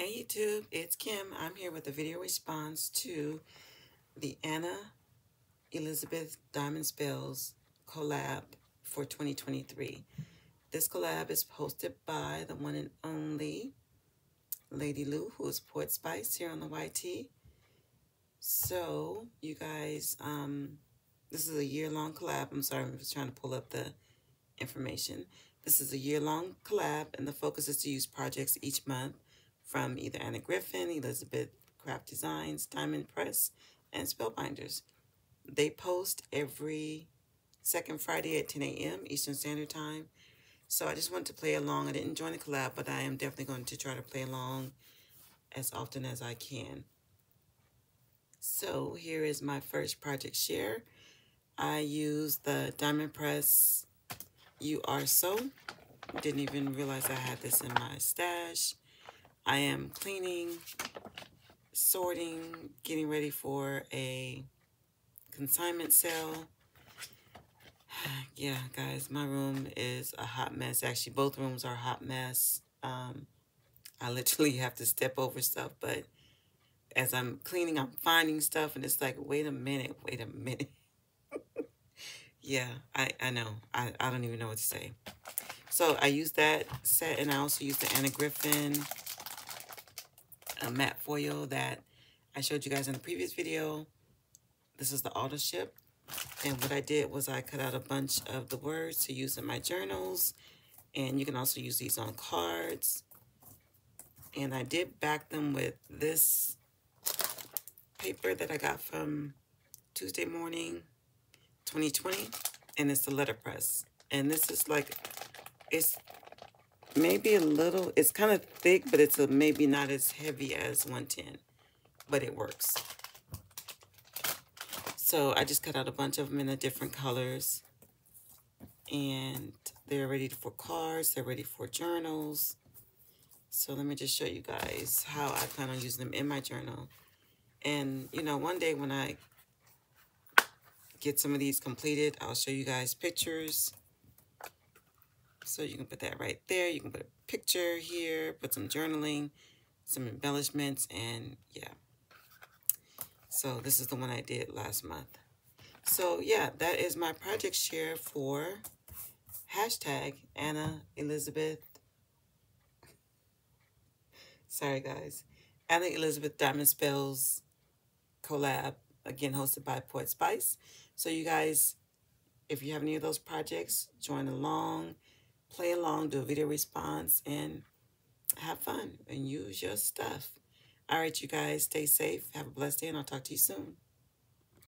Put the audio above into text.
Hey YouTube, it's Kim. I'm here with a video response to the Anna Elizabeth Diamond Spells collab for 2023. This collab is hosted by the one and only Lady Lou, who is Poet Spice here on the YT. So, you guys, um, this is a year-long collab. I'm sorry, I'm just trying to pull up the information. This is a year-long collab, and the focus is to use projects each month from either Anna Griffin, Elizabeth Craft Designs, Diamond Press, and Spellbinders. They post every second Friday at 10 a.m. Eastern Standard Time. So I just wanted to play along. I didn't join the collab, but I am definitely going to try to play along as often as I can. So here is my first project share. I used the Diamond Press You Are So. Didn't even realize I had this in my stash. I am cleaning, sorting, getting ready for a consignment sale. yeah, guys, my room is a hot mess. Actually, both rooms are a hot mess. Um, I literally have to step over stuff, but as I'm cleaning, I'm finding stuff, and it's like, wait a minute, wait a minute. yeah, I, I know. I, I don't even know what to say. So I use that set, and I also use the Anna Griffin a matte foil that I showed you guys in the previous video. This is the Authorship. And what I did was I cut out a bunch of the words to use in my journals. And you can also use these on cards. And I did back them with this paper that I got from Tuesday morning 2020. And it's the letterpress. And this is like, it's maybe a little, it's kind of thick, but it's a, maybe not as heavy as 110, but it works. So I just cut out a bunch of them in the different colors and they're ready for cards. They're ready for journals. So let me just show you guys how I plan on using them in my journal. And, you know, one day when I get some of these completed, I'll show you guys pictures so you can put that right there. You can put a picture here, put some journaling, some embellishments, and yeah. So this is the one I did last month. So yeah, that is my project share for hashtag Anna Elizabeth. Sorry guys. Anna Elizabeth Diamond Spells collab, again hosted by Poet Spice. So you guys, if you have any of those projects, join along play along, do a video response, and have fun and use your stuff. All right, you guys, stay safe. Have a blessed day, and I'll talk to you soon.